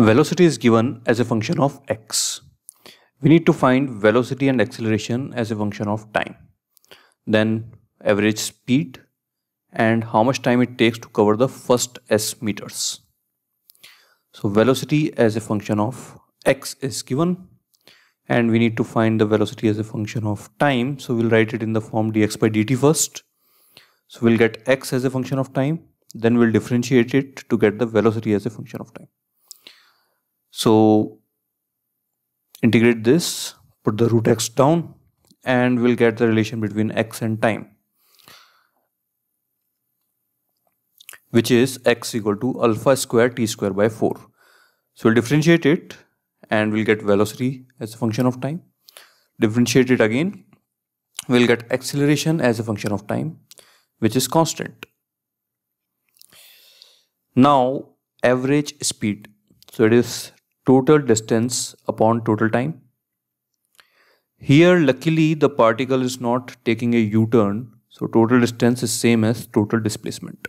Velocity is given as a function of x. We need to find velocity and acceleration as a function of time. Then average speed and how much time it takes to cover the first s meters. So velocity as a function of x is given and we need to find the velocity as a function of time. So we'll write it in the form dx by dt first. So we'll get x as a function of time then we'll differentiate it to get the velocity as a function of time. So integrate this, put the root x down and we'll get the relation between x and time. which is x equal to alpha square t square by 4. So we'll differentiate it and we'll get velocity as a function of time. Differentiate it again, we'll get acceleration as a function of time, which is constant. Now average speed, so it is total distance upon total time. Here luckily the particle is not taking a U-turn so total distance is same as total displacement.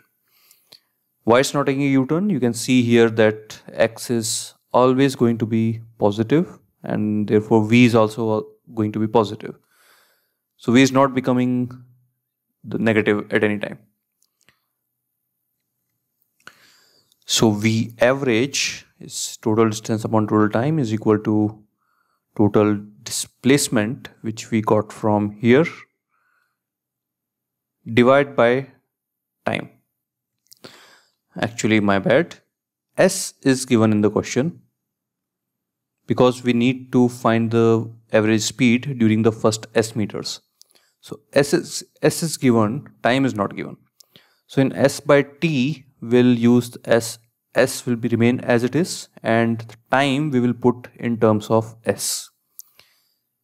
Why it's not taking a U-turn? You can see here that x is always going to be positive and therefore v is also going to be positive. So v is not becoming the negative at any time. So v average is total distance upon total time is equal to total displacement which we got from here divided by time. Actually my bad. S is given in the question because we need to find the average speed during the first S meters. So S is, S is given, time is not given. So in S by T, we'll use S s will be remain as it is and the time we will put in terms of s.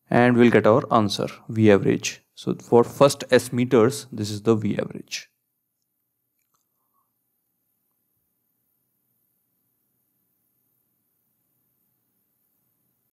And we'll get our answer v average. So for first s meters this is the v average